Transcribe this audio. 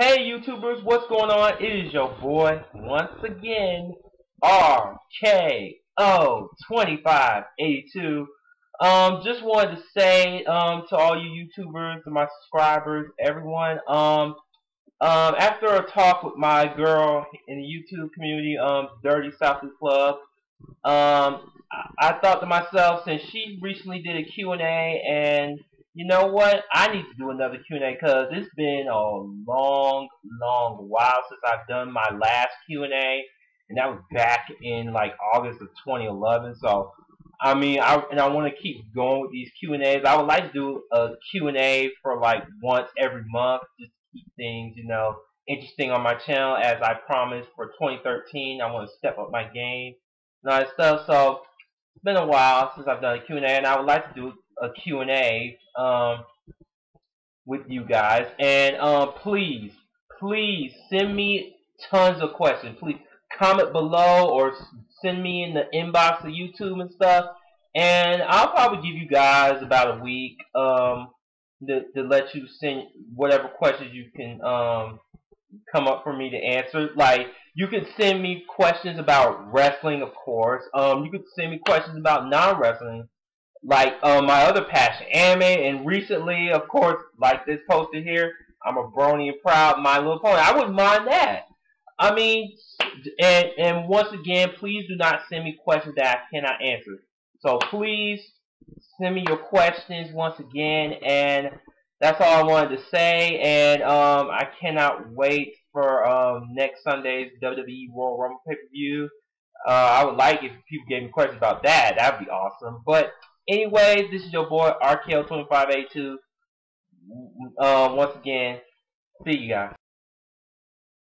Hey YouTubers, what's going on? It is your boy, once again, RKO2582. Um, just wanted to say, um, to all you YouTubers and my subscribers, everyone, um, um, after a talk with my girl in the YouTube community, um, Dirty Southie Club, um, I, I thought to myself, since she recently did a Q&A and you know what? I need to do another Q&A because it's been a long, long while since I've done my last Q&A, and that was back in like August of 2011. So, I mean, I and I want to keep going with these Q&As. I would like to do a Q&A for like once every month, just to keep things, you know, interesting on my channel. As I promised for 2013, I want to step up my game and all that stuff. So, it's been a while since I've done a Q&A, and I would like to do a Q&A um, with you guys. And um, please, please send me tons of questions. Please comment below or send me in the inbox of YouTube and stuff. And I'll probably give you guys about a week um, to, to let you send whatever questions you can um, come up for me to answer. Like, you can send me questions about wrestling, of course. Um, you could send me questions about non-wrestling like uh, my other passion, anime, and recently, of course, like this poster here, I'm a brony and proud My Little Pony. I wouldn't mind that. I mean, and and once again, please do not send me questions that I cannot answer. So please send me your questions once again, and that's all I wanted to say. And um, I cannot wait for um, next Sunday's WWE Royal Rumble pay per view. Uh, I would like if people gave me questions about that. That'd be awesome. But Anyway, this is your boy RKO2582. Uh, once again, see you guys.